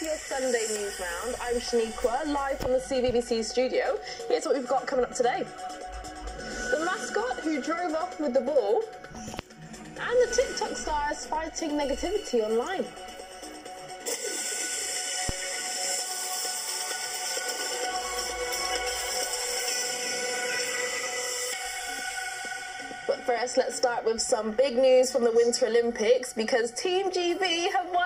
to your Sunday Newsround. I'm Shanequa, live from the CBBC studio. Here's what we've got coming up today. The mascot who drove off with the ball, and the TikTok stars fighting negativity online. But first, let's start with some big news from the Winter Olympics because Team GB have won.